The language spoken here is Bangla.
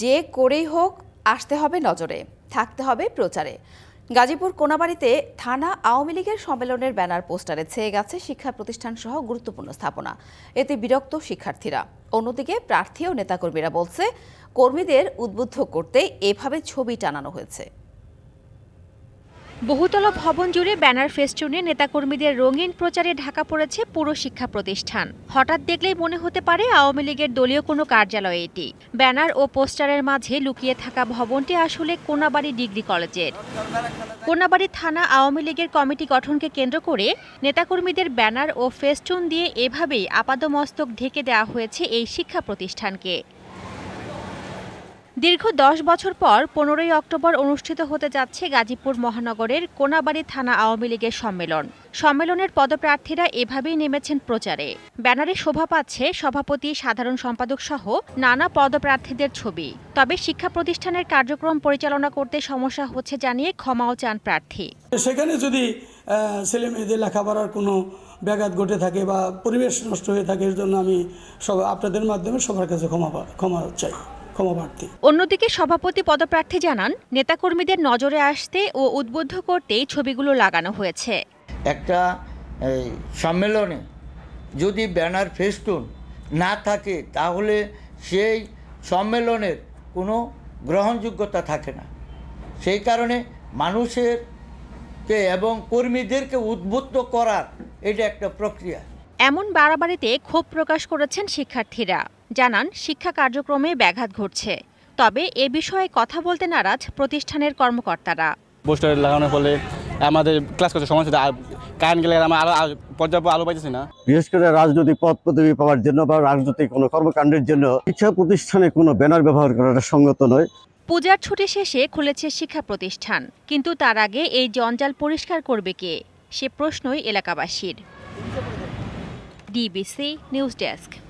যে করেই হোক আসতে হবে নজরে, থাকতে হবে প্রচারে। গাজীপুর কোনাবাড়িতে থানা আওয়ামী লীগের সম্মেলনের ব্যানার পোস্টারে ছেয়ে গেছে শিক্ষা প্রতিষ্ঠান সহ গুরুত্বপূর্ণ স্থাপনা। এতে বিরক্ত শিক্ষার্থীরা। অন্যদিকে প্রার্থী ও নেতাকর্মীরা বলছে, কর্মীদের উদ্বুদ্ধ করতে এভাবে ছবি টানানো হয়েছে। বহুতল ভবন জুড়ে ব্যানার ফেস্টুনে নেতাকর্মীদের রঙিন প্রচারে ঢাকা পড়েছে পুরো শিক্ষা প্রতিষ্ঠান। হঠাৎ দেখলেই মনে হতে পারে আওয়ামী লীগের দলীয় কোনো কার্যালয় এটি। ব্যানার ও পোস্টারের মাঝে লুকিয়ে থাকা ভবনটি আসলে কোনাবাড়ি ডিগ্রি কলেজের। কোনাবাড়ি থানা আওয়ামী লীগের কমিটি গঠনকে কেন্দ্র করে নেতাকর্মীদের ব্যানার ও ফেস্টুন দিয়ে এভাবেই আপাদমস্তক ঢেকে দেওয়া হয়েছে এই শিক্ষা প্রতিষ্ঠানকে। দীর্ঘ দশ বছর পর পনেরোই অক্টোবর অনুষ্ঠিত হতে যাচ্ছে গাজীপুর মহানগরের কোনাবাড়ি থানা আওয়ামী লীগের সম্মেলন। সম্মেলনের পদপ্রার্থীরা এভাবেই নেমেছেন প্রচারে। ব্যানারে শোভা পাচ্ছে সভাপতি, সাধারণ সম্পাদক সহ নানা পদপ্রার্থীদের ছবি। তবে শিক্ষা প্রতিষ্ঠানের কার্যক্রম পরিচালনা করতে সমস্যা হচ্ছে জানিয়ে ক্ষমাও চান প্রার্থী। সেখানে যদি ছেলে মেয়েদের লেখাপড়ার কোনো ব্যাঘাত ঘটে থাকে বা পরিবেশ নষ্ট হয়ে থাকে, এর জন্য আমি সব আপনাদের মাধ্যমে সবার কাছে ক্ষমা ক্ষমা চাই। অন্যদিকে সভাপতি পদপ্রার্থী জানান নেতাকর্মীদের নজরে আসতে ও উদ্বুদ্ধ করতেই ছবিগুলো লাগানো হয়েছে। একটা এই, সম্মেলনে যদি ব্যানার ফেস্টুন না থাকে তাহলে সেই সম্মেলনের কোনো গ্রহণযোগ্যতা থাকে না। সেই কারণে মানুষের কে এবং কর্মীদেরকে উদ্বুদ্ধ করার এটা একটা প্রক্রিয়া। এমন বাড়াবাড়িতে ক্ষোভ প্রকাশ করেছেন শিক্ষার্থীরা। জানান শিক্ষা কার্যক্রমে ব্যাঘাত ঘটছে। তবে এ বিষয়ে কথা বলতে নারাজ প্রতিষ্ঠানের কর্মকর্তারা। পোস্টার লাগানোর ফলে আমাদের ক্লাস করতে সমস্যা হচ্ছে। আর কারেন্ট গেলে আমরা আলো- পর্যাপ্ত আলো পাইতেছি না। বিশেষ করে রাজনৈতিক পদ পদবি পাওয়ার জন্য বা রাজনৈতিক কোনো কর্মকাণ্ডের জন্য শিক্ষা প্রতিষ্ঠানে কোনো ব্যানার ব্যবহার করাটা সঙ্গত নয়। পূজার ছুটি শেষে খুলেছে শিক্ষা প্রতিষ্ঠান কিন্তু তার আগে এই জঞ্জাল পরিষ্কার করবে কে সে প্রশ্নই এলাকাবাসীর। DBC news desk.